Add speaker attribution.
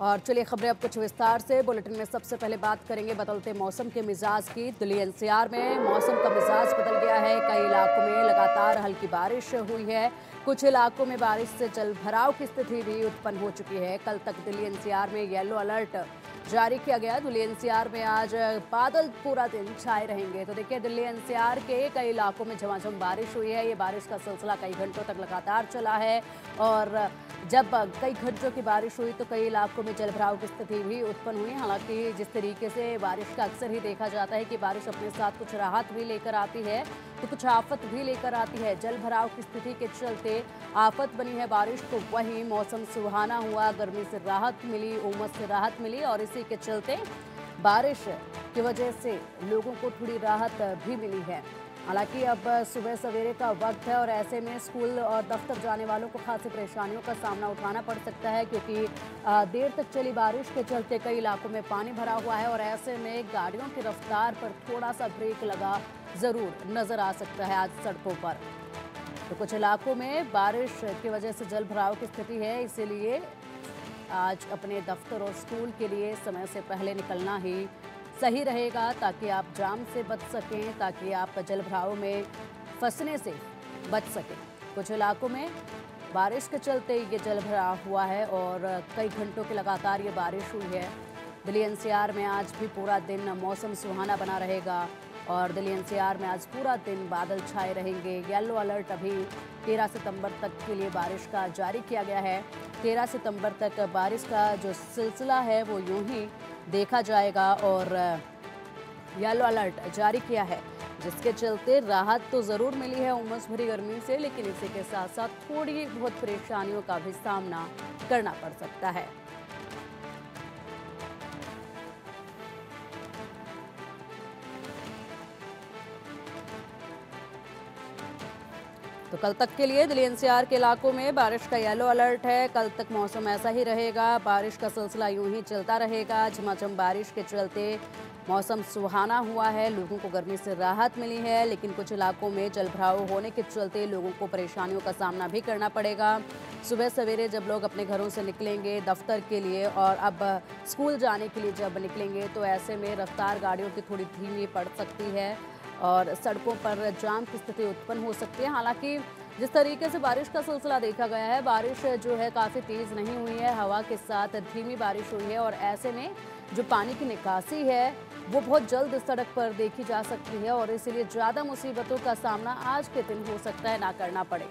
Speaker 1: और चलिए खबरें अब कुछ विस्तार से। बुलेटिन में सबसे पहले बात करेंगे, बदलते मौसम के मिजाज की। दिल्ली एनसीआर में मौसम का मिजाज बदल गया है। कई इलाकों में लगातार हल्की बारिश हुई है। कुछ इलाकों में बारिश से जल भराव की स्थिति भी उत्पन्न हो चुकी है। कल तक दिल्ली एनसीआर में येलो अलर्ट जारी किया गया। दिल्ली एनसीआर में आज बादल पूरा दिन छाए रहेंगे। तो देखिए, दिल्ली एनसीआर के कई इलाकों में झमाझम बारिश हुई है। ये बारिश का सिलसिला कई घंटों तक लगातार चला है और जब कई घंटों की बारिश हुई तो कई इलाकों में जलभराव की स्थिति भी उत्पन्न हुई। हालाँकि जिस तरीके से बारिश का अक्सर ही देखा जाता है कि बारिश अपने साथ कुछ राहत भी लेकर आती है तो कुछ आफत भी लेकर आती है। जल भराव की स्थिति के चलते आफत बनी है बारिश तो वहीं मौसम सुहाना हुआ। गर्मी से राहत मिली, उमस से राहत मिली और इसी के चलते बारिश की वजह से लोगों को थोड़ी राहत भी मिली है। हालाँकि अब सुबह सवेरे का वक्त है और ऐसे में स्कूल और दफ्तर जाने वालों को खासी परेशानियों का सामना उठाना पड़ सकता है, क्योंकि देर तक चली बारिश के चलते कई इलाकों में पानी भरा हुआ है और ऐसे में गाड़ियों की रफ्तार पर थोड़ा सा ब्रेक लगा ज़रूर नज़र आ सकता है आज सड़कों पर। तो कुछ इलाकों में बारिश की वजह से जल भराव की स्थिति है, इसीलिए आज अपने दफ्तर और स्कूल के लिए समय से पहले निकलना ही सही रहेगा ताकि आप जाम से बच सकें, ताकि आप जल भराव में फंसने से बच सकें। कुछ इलाकों में बारिश के चलते ये जल भराव हुआ है और कई घंटों की लगातार ये बारिश हुई है। दिल्ली एनसीआर में आज भी पूरा दिन मौसम सुहाना बना रहेगा और दिल्ली एनसीआर में आज पूरा दिन बादल छाए रहेंगे। येलो अलर्ट अभी 13 सितंबर तक के लिए बारिश का जारी किया गया है। 13 सितंबर तक बारिश का जो सिलसिला है, वो यूँ ही देखा जाएगा और येलो अलर्ट जारी किया है, जिसके चलते राहत तो ज़रूर मिली है उमस भरी गर्मी से, लेकिन इसी के साथ साथ थोड़ी बहुत परेशानियों का भी सामना करना पड़ सकता है। तो कल तक के लिए दिल्ली एनसीआर के इलाकों में बारिश का येलो अलर्ट है। कल तक मौसम ऐसा ही रहेगा। बारिश का सिलसिला यूँ ही चलता रहेगा। झमाझम बारिश के चलते मौसम सुहाना हुआ है। लोगों को गर्मी से राहत मिली है, लेकिन कुछ इलाकों में जलभराव होने के चलते लोगों को परेशानियों का सामना भी करना पड़ेगा। सुबह सवेरे जब लोग अपने घरों से निकलेंगे दफ्तर के लिए और अब स्कूल जाने के लिए जब निकलेंगे तो ऐसे में रफ्तार गाड़ियों की थोड़ी धीमी पड़ सकती है। और सड़कों पर जाम की स्थिति उत्पन्न हो सकती है। हालाँकि जिस तरीके से बारिश का सिलसिला देखा गया है, बारिश जो है काफ़ी तेज़ नहीं हुई है। हवा के साथ धीमी बारिश हुई है और ऐसे में जो पानी की निकासी है, वो बहुत जल्द सड़क पर देखी जा सकती है और इसीलिए ज़्यादा मुसीबतों का सामना आज के दिन हो सकता है, ना करना पड़े।